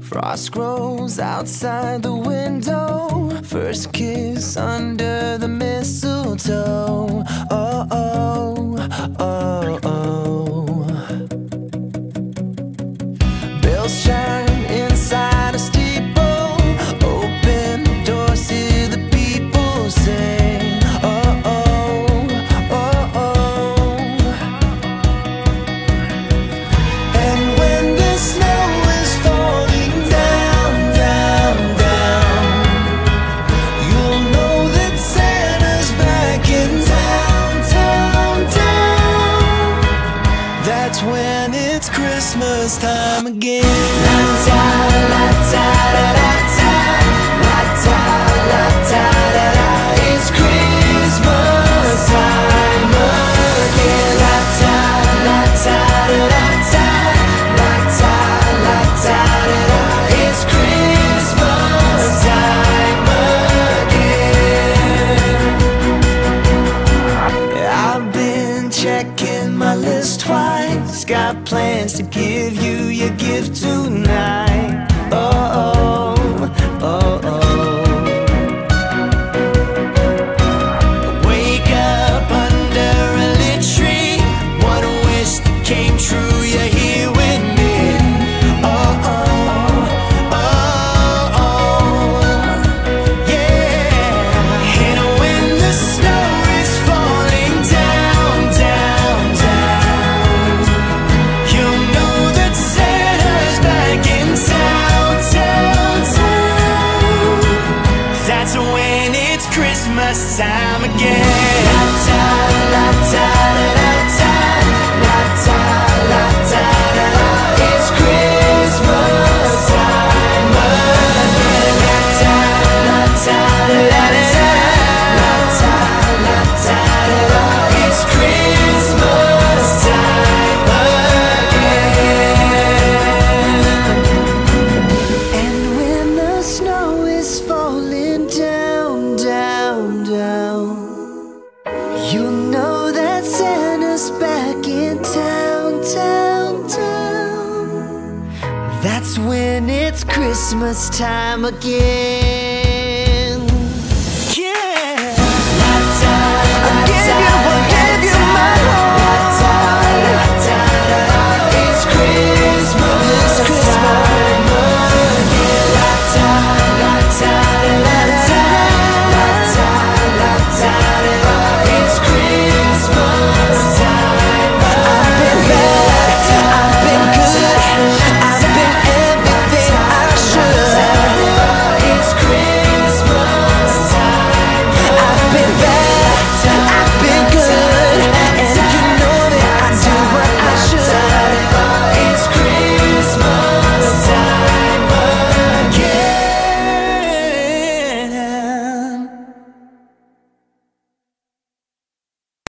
Frost grows outside the window. First kiss under the mistletoe. Oh, oh, oh, oh. Bells Christmas time again. La, ta, la, ta, la, in my list twice. Got plans to give you your gift tonight. last time again. when it's Christmas time again.